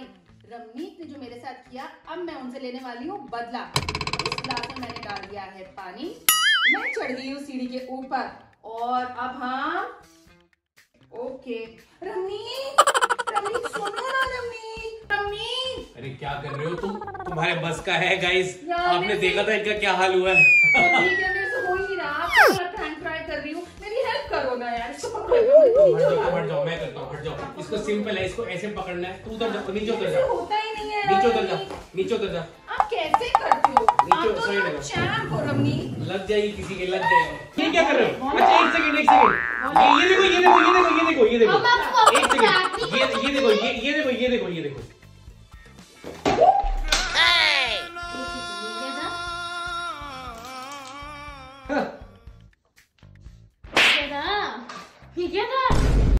ने जो मेरे साथ किया अब मैं उनसे लेने वाली हूँ बदला। इस गिलास में मैंने डाल दिया है पानी। मैं चढ़ गई हूँ सीढ़ी के ऊपर। और अब हम ओके। रमनीत! रमनीत सुनो ना रमनीत। रमनीत! अरे क्या कर रहे हो तुम? तुम्हारे बस का है गाइस आपने देखा था इनका क्या हाल हुआ है? तो कर रही हूँ। मेरी हेल्प करो ना यार। जाओ मैं करता इसको सिंपल है इसको ऐसे पकड़ना है। तू उधर जा नीचे उतर जा। होता ही नहीं है नीचे उतर जा नीचे उतर जा। आप कैसे करते हो? नीचे तो यहाँ में। चैम्प हो रमनीत लग जाएगी किसी के लग जाएगी। ये क्या कर रहे हो? अच्छा एक सेकंड एक सेकंड ये ये देखो ये देखो ये देखो ये देखो ये देखो। एक सेकंड ये ये देखो ये ये देखो ये देखो ये देखो। हाँ, ये क्या था